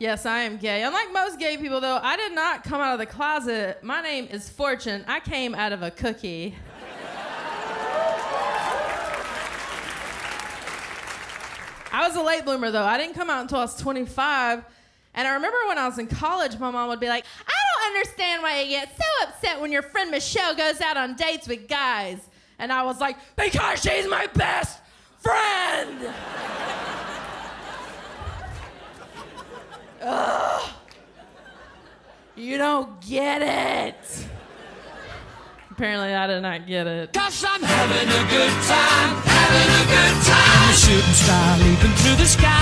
Yes, I am gay. Unlike most gay people, though, I did not come out of the closet. My name is Fortune. I came out of a cookie. I was a late bloomer, though. I didn't come out until I was 25. And I remember when I was in college, my mom would be like, I don't understand why you get so upset when your friend Michelle goes out on dates with guys. And I was like, because she's my best friend. Ugh. You don't get it. Apparently, I did not get it. Cause I'm having a good time, having a good time. I'm a shooting star leaping through the sky like a tiger.